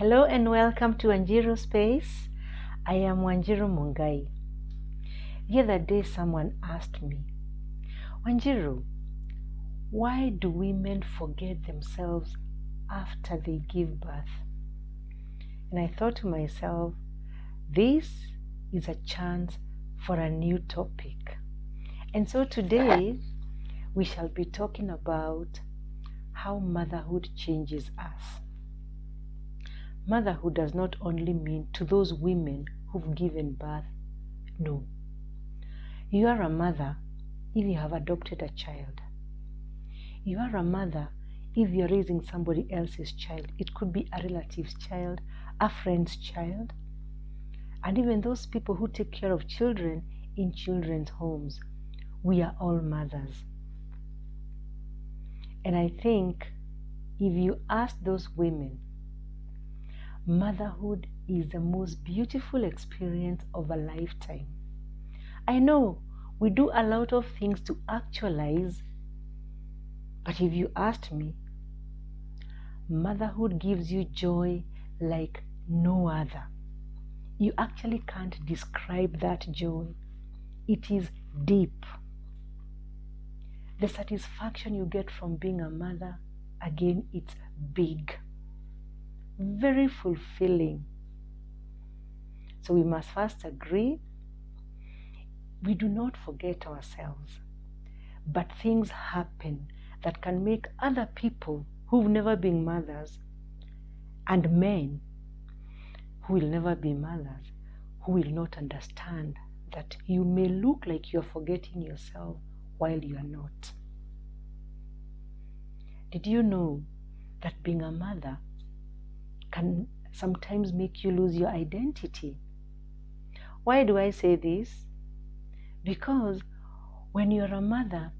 Hello and welcome to Wanjiru Space. I am Wanjiru Mungai. The other day, someone asked me, Wanjiru, why do women forget themselves after they give birth? And I thought to myself, this is a chance for a new topic. And so today, we shall be talking about how motherhood changes us. Motherhood does not only mean to those women who've given birth, no. You are a mother if you have adopted a child. You are a mother if you're raising somebody else's child. It could be a relative's child, a friend's child, and even those people who take care of children in children's homes. We are all mothers. And I think if you ask those women, motherhood is the most beautiful experience of a lifetime. I know we do a lot of things to actualize, but if you asked me, motherhood gives you joy like no other. You actually can't describe that joy, it is deep. The satisfaction you get from being a mother, again, it's big, very fulfilling. So we must first agree we do not forget ourselves, but things happen that can make other people who've never been mothers and men who will never be mothers who will not understand that you may look like you're forgetting yourself while you are not. Did you know that being a mother can sometimes make you lose your identity? Why do I say this? Because when you're a mother,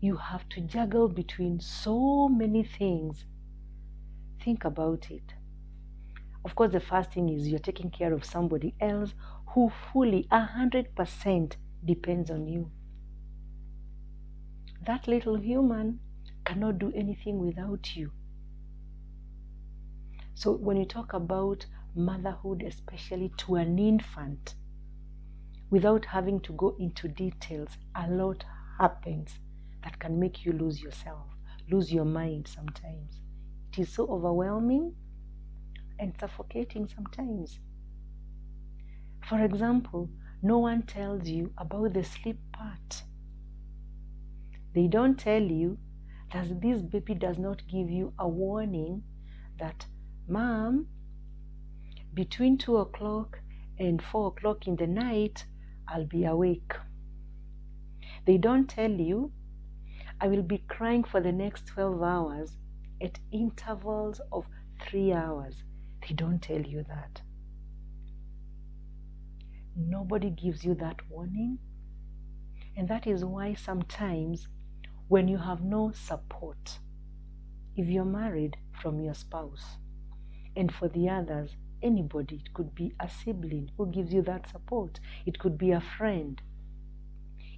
you have to juggle between so many things. Think about it. Of course, the first thing is you're taking care of somebody else who fully, a hundred percent, depends on you. That little human cannot do anything without you. So, when you talk about motherhood, especially to an infant, without having to go into details, a lot happens that can make you lose yourself, lose your mind sometimes. It is so overwhelming and suffocating sometimes. For example, no one tells you about the sleep part. They don't tell you that this baby does not give you a warning that, Mom, between 2 o'clock and 4 o'clock in the night, I'll be awake. They don't tell you, I will be crying for the next 12 hours at intervals of 3 hours. They don't tell you that. Nobody gives you that warning. And that is why sometimes when you have no support, if you're married from your spouse, and for the others, anybody, it could be a sibling who gives you that support, it could be a friend.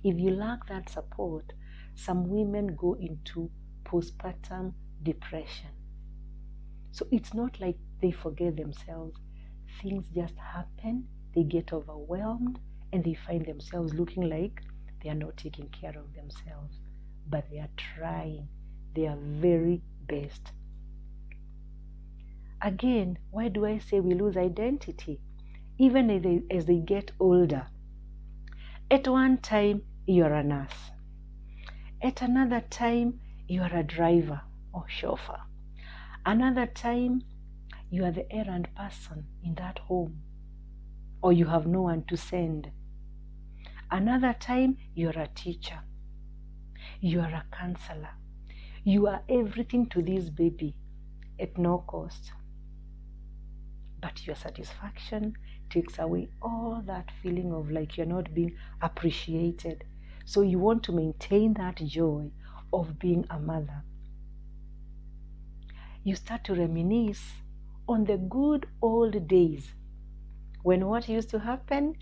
If you lack that support, some women go into postpartum depression. So it's not like they forget themselves. Things just happen, they get overwhelmed, and they find themselves looking like they are not taking care of themselves. But they are trying their very best. Again, why do I say we lose identity? Even as they, as they get older. At one time, you're a nurse. At another time, you are a driver or chauffeur. Another time, you are the errand person in that home, or you have no one to send. Another time, you are a teacher. You are a counselor. You are everything to this baby at no cost. But your satisfaction takes away all that feeling of like you're not being appreciated. So you want to maintain that joy of being a mother. You start to reminisce on the good old days when what used to happen?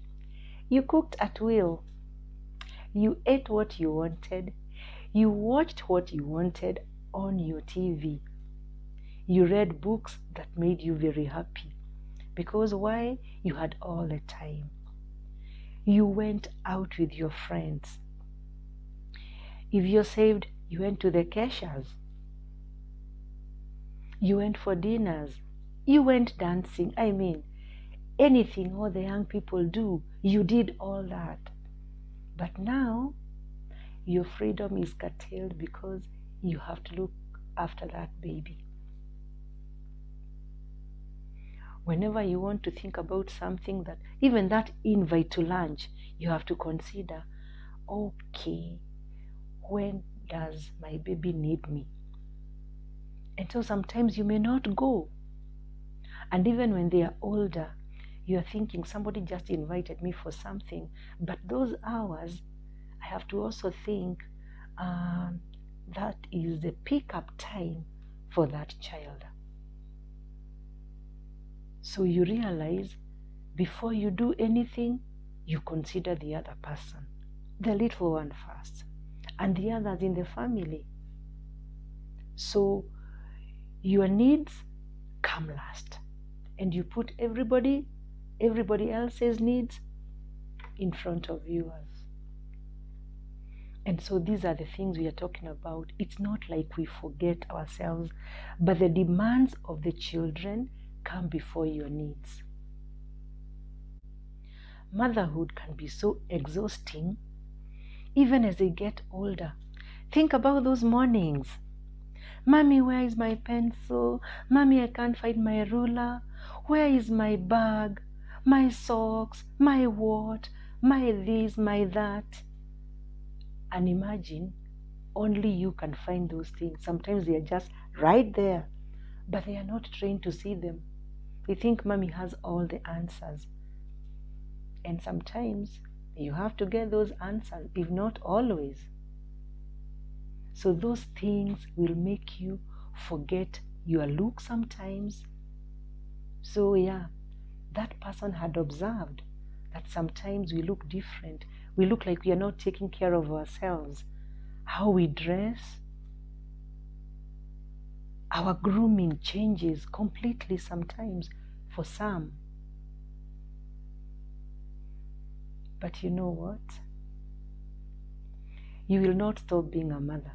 You cooked at will. You ate what you wanted. You watched what you wanted on your TV. You read books that made you very happy. Because why? You had all the time. You went out with your friends. If you're saved, you went to the keshas. You went for dinners. You went dancing. I mean, anything all the young people do, you did all that. But now, your freedom is curtailed because you have to look after that baby. Whenever you want to think about something that, even that invite to lunch, you have to consider okay, when does my baby need me? And so sometimes you may not go. And even when they are older, you are thinking somebody just invited me for something, but those hours, I have to also think um, that is the pickup time for that child. So you realize before you do anything, you consider the other person, the little one first, and the others in the family. So your needs come last, and you put everybody, everybody else's needs in front of yours. And so these are the things we are talking about. It's not like we forget ourselves, but the demands of the children come before your needs. Motherhood can be so exhausting even as they get older. Think about those mornings. Mommy, where is my pencil? Mommy, I can't find my ruler. Where is my bag? My socks? My what? My this, my that. And imagine only you can find those things. Sometimes they are just right there, but they are not trained to see them. They think mommy has all the answers. And sometimes you have to get those answers, if not always. So those things will make you forget your look sometimes. So, yeah, that person had observed that sometimes we look different. We look like we are not taking care of ourselves. How we dress, our grooming changes completely sometimes for some. But you know what? You will not stop being a mother.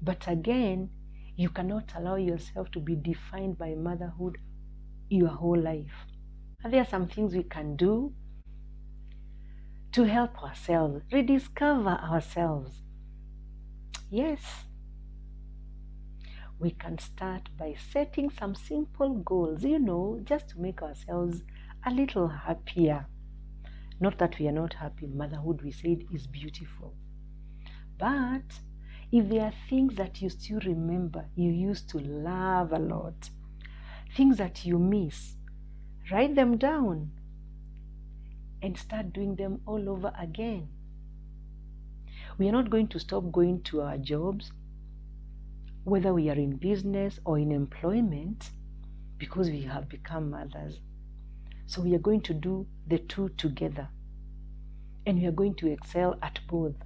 But again, you cannot allow yourself to be defined by motherhood your whole life. And there are some things we can do to help ourselves, rediscover ourselves. Yes, we can start by setting some simple goals, you know, just to make ourselves a little happier. Not that we are not happy, motherhood, we said, is beautiful. But if there are things that you still remember you used to love a lot, things that you miss, write them down and start doing them all over again. We are not going to stop going to our jobs, whether we are in business or in employment, because we have become mothers. So we are going to do the two together. And we are going to excel at both.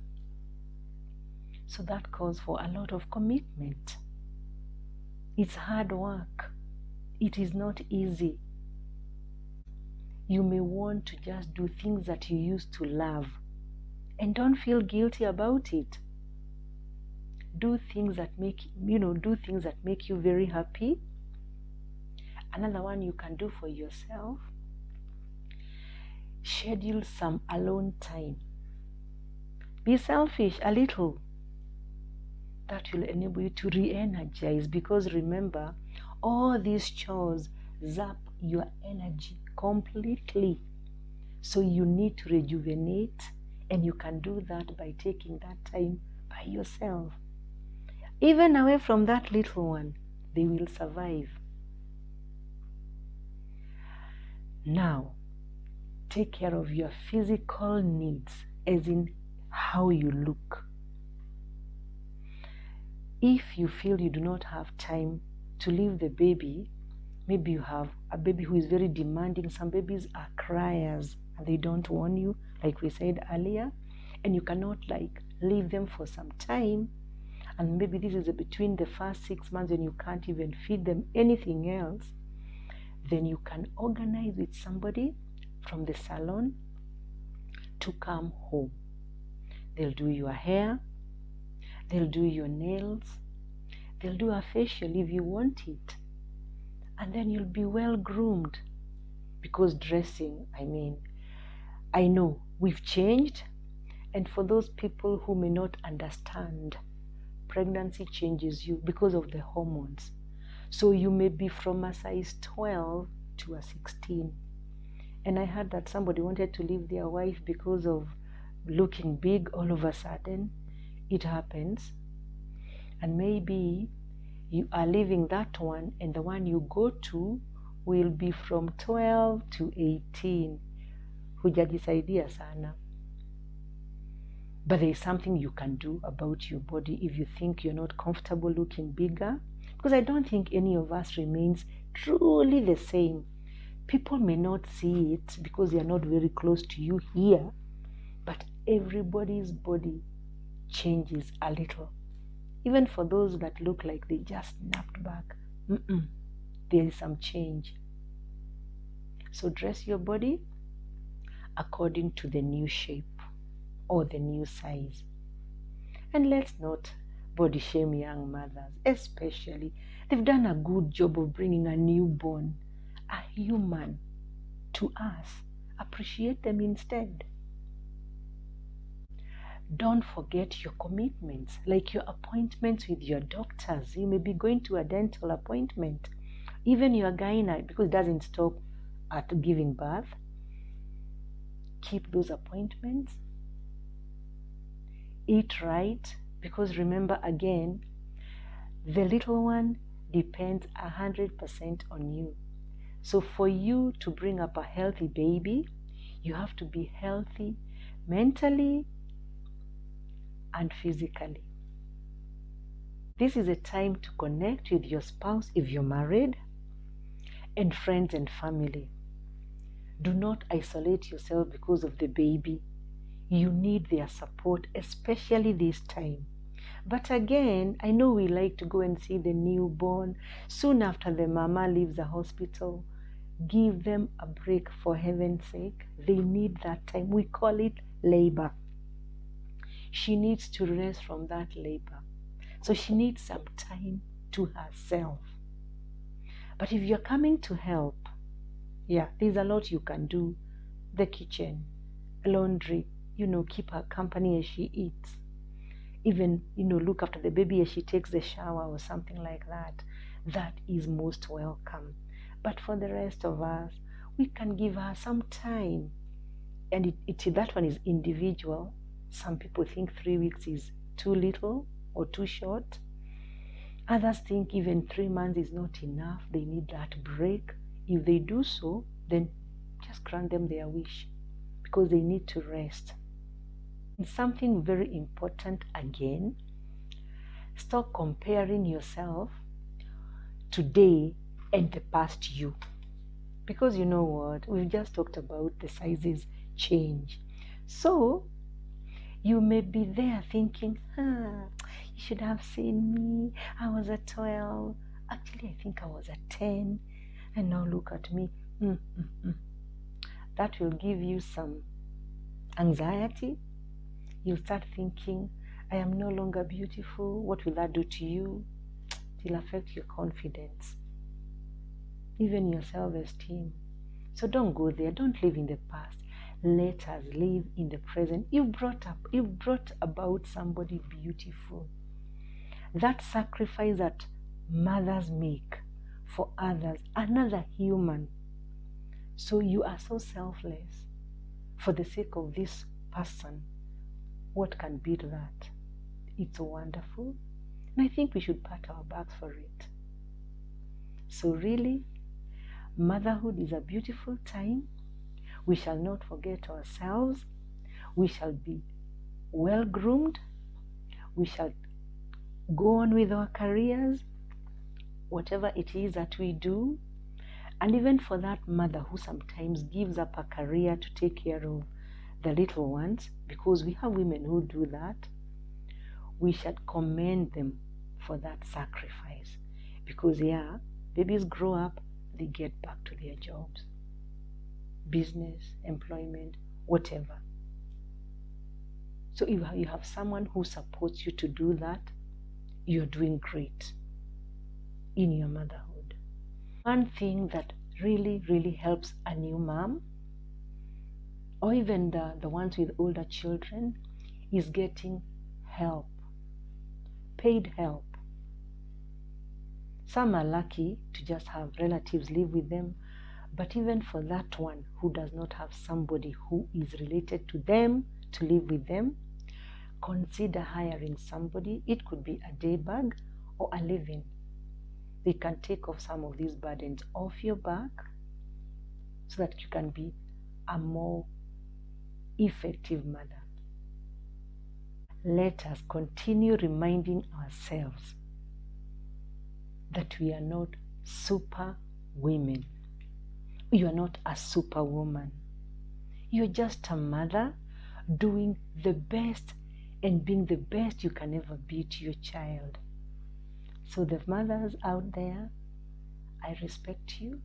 So that calls for a lot of commitment. It's hard work. It is not easy. You may want to just do things that you used to love and don't feel guilty about it. Do things that make you know, do things that make you very happy. Another one you can do for yourself schedule some alone time. Be selfish a little. That will enable you to re energize because remember, all these chores zap your energy completely. So you need to rejuvenate, and you can do that by taking that time by yourself. Even away from that little one, they will survive. Now, take care of your physical needs, as in how you look. If you feel you do not have time to leave the baby, maybe you have a baby who is very demanding. Some babies are criers and they don't want you, like we said earlier, and you cannot like leave them for some time and maybe this is between the first six months when you can't even feed them anything else, then you can organize with somebody from the salon to come home. They'll do your hair, they'll do your nails, they'll do a facial if you want it, and then you'll be well groomed. Because dressing, I mean, I know we've changed, and for those people who may not understand, pregnancy changes you because of the hormones. So you may be from a size 12 to a 16. And I heard that somebody wanted to leave their wife because of looking big all of a sudden. It happens. And maybe you are leaving that one, and the one you go to will be from 12 to 18. Hujajisaidia sana. But there is something you can do about your body if you think you're not comfortable looking bigger. Because I don't think any of us remains truly the same. People may not see it because they are not very close to you here, but everybody's body changes a little. Even for those that look like they just snapped back, mm-mm, there is some change. So dress your body according to the new shape or the new size. And let's not body shame young mothers, especially. They've done a good job of bringing a newborn, a human, to us. Appreciate them instead. Don't forget your commitments, like your appointments with your doctors. You may be going to a dental appointment, even your gynae, because it doesn't stop at giving birth. Keep those appointments. Eat right, because remember again, the little one depends 100% on you. So, for you to bring up a healthy baby, you have to be healthy mentally and physically. This is a time to connect with your spouse if you're married, and friends and family. Do not isolate yourself because of the baby. You need their support, especially this time. But again, I know we like to go and see the newborn soon after the mama leaves the hospital. Give them a break for heaven's sake. They need that time. We call it labor. She needs to rest from that labor. So she needs some time to herself. But if you're coming to help, yeah, there's a lot you can do. The kitchen, laundry, you know, keep her company as she eats. Even, you know, look after the baby as she takes the shower or something like that. That is most welcome. But for the rest of us, we can give her some time. And it, it that one is individual. Some people think three weeks is too little or too short. Others think even three months is not enough. They need that break. If they do so, then just grant them their wish because they need to rest. Something very important again stop comparing yourself today and the past you. Because you know what? We've just talked about the sizes change. So you may be there thinking, huh, you should have seen me. I was at 12. Actually, I think I was at 10. And now look at me. Mm, mm, mm. That will give you some anxiety. You'll start thinking, I am no longer beautiful. What will that do to you? It will affect your confidence, even your self esteem. So don't go there. Don't live in the past. Let us live in the present. You brought up, you brought about somebody beautiful. That sacrifice that mothers make for others, another human. So you are so selfless for the sake of this person. What can beat that? It's wonderful. And I think we should pat our backs for it. So, really, motherhood is a beautiful time. We shall not forget ourselves. We shall be well groomed. We shall go on with our careers, whatever it is that we do. And even for that mother who sometimes gives up a career to take care of the little ones, because we have women who do that, we should commend them for that sacrifice. Because, yeah, babies grow up, they get back to their jobs, business, employment, whatever. So if you have someone who supports you to do that, you're doing great in your motherhood. One thing that really, really helps a new mom, or even the, the ones with older children, is getting help, paid help. Some are lucky to just have relatives live with them, but even for that one who does not have somebody who is related to them to live with them, consider hiring somebody. It could be a day bag or a living. They can take off some of these burdens off your back so that you can be a more effective mother. Let us continue reminding ourselves that we are not super women. You are not a superwoman. You're just a mother doing the best and being the best you can ever be to your child. So, the mothers out there, I respect you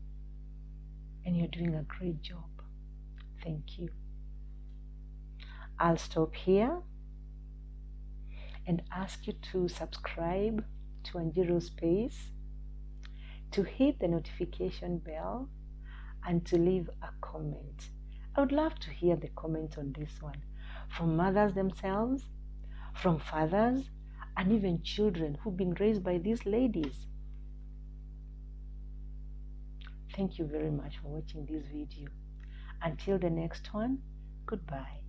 and you're doing a great job. Thank you. I'll stop here and ask you to subscribe to Wanjiru Space, to hit the notification bell, and to leave a comment. I would love to hear the comment on this one from mothers themselves, from fathers, and even children who've been raised by these ladies. Thank you very much for watching this video. Until the next one, goodbye.